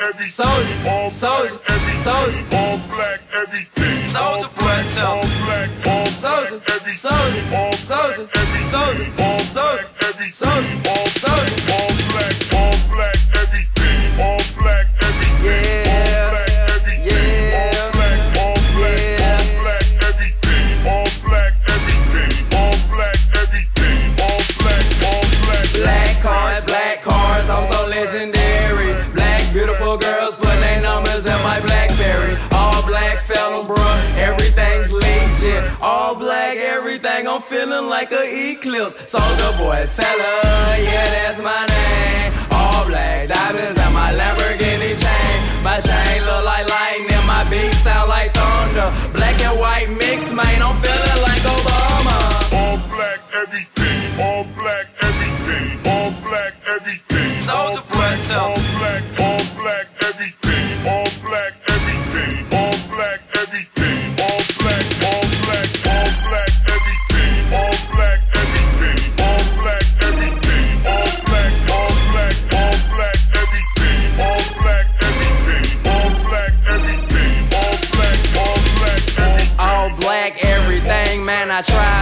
everything. Soldier, All soldier, black, everything. soldier. All black, everything. Soldier All black. All black, all Soldier, black, everything. soldier, All soldier, black, everything. soldier, All soldier, black, Beautiful girls put their numbers in my Blackberry. All black fellas, bruh, everything's legit. All black, everything, I'm feeling like a eclipse. Soulja Boy, tell her, yeah, that's my name. All black diamonds and my Lamborghini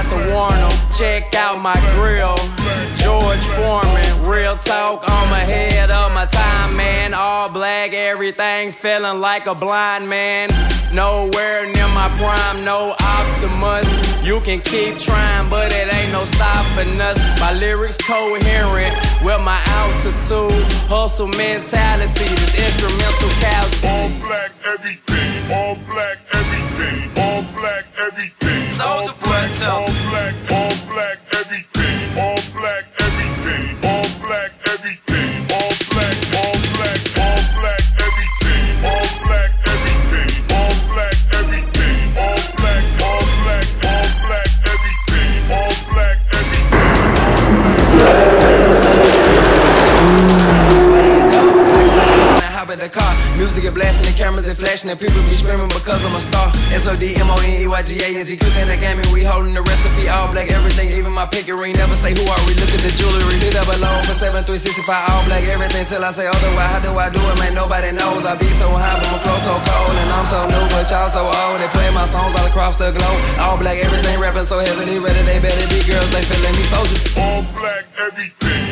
To warn them. Check out my grill. George Foreman, real talk on my head of my time, man. All black everything, feeling like a blind man. Nowhere near my prime, no Optimus. You can keep trying, but it ain't no stopping us. My lyrics coherent with my altitude. Hustle mentality, this instrumental car, music is blasting, the cameras is flashing, and people be screaming because I'm a star. S O D M O N E Y G A N G, cooking the game and we holding the recipe. All black, everything, even my picket ring. Never say who are we, look at the jewelry. Sit up alone for 7365, all black, everything till I say otherwise. How do I do it, man? Nobody knows. I be so high, but my flow so cold, and I'm so new, but y'all so old. They play my songs all across the globe. All black, everything rapping so heavily, ready, they better be girls, they feeling me soldier. all black, everything.